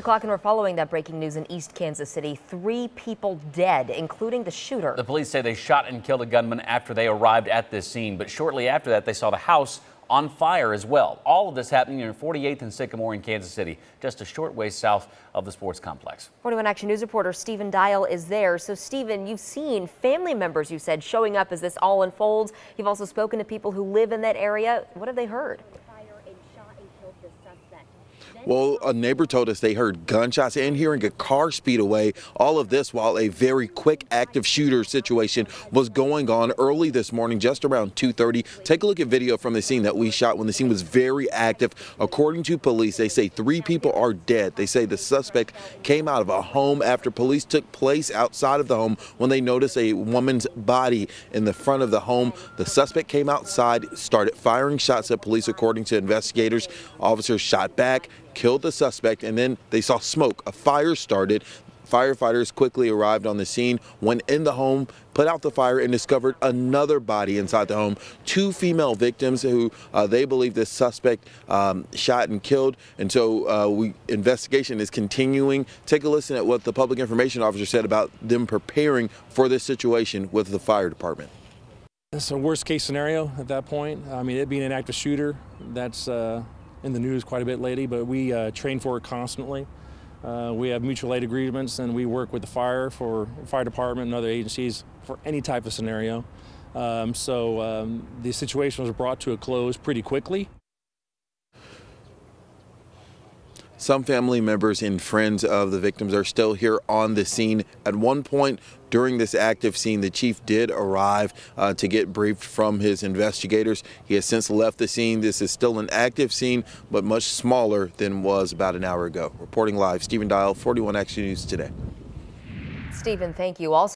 The clock and we're following that breaking news in East Kansas City. Three people dead, including the shooter. The police say they shot and killed a gunman after they arrived at this scene, but shortly after that, they saw the house on fire as well. All of this happening near 48th and Sycamore in Kansas City, just a short way south of the sports complex. 41 Action News reporter Stephen Dial is there. So, Stephen, you've seen family members, you said, showing up as this all unfolds. You've also spoken to people who live in that area. What have they heard? Well, a neighbor told us they heard gunshots and hearing a car speed away. All of this while a very quick active shooter situation was going on early this morning, just around 2:30. Take a look at video from the scene that we shot when the scene was very active. According to police, they say three people are dead. They say the suspect came out of a home after police took place outside of the home when they noticed a woman's body in the front of the home. The suspect came outside, started firing shots at police, according to investigators. Officers shot back killed the suspect, and then they saw smoke. A fire started. Firefighters quickly arrived on the scene, went in the home, put out the fire, and discovered another body inside the home. Two female victims who uh, they believe this suspect um, shot and killed. And so uh, we investigation is continuing. Take a listen at what the public information officer said about them preparing for this situation with the fire department. It's a worst case scenario at that point. I mean, it being an active shooter, that's uh, in the news quite a bit lately, but we uh, train for it constantly. Uh, we have mutual aid agreements and we work with the fire for fire department and other agencies for any type of scenario. Um, so um, the situation was brought to a close pretty quickly. Some family members and friends of the victims are still here on the scene. At one point during this active scene, the chief did arrive uh, to get briefed from his investigators. He has since left the scene. This is still an active scene, but much smaller than was about an hour ago. Reporting live, Stephen Dial, 41 Action News today. Stephen, thank you. Also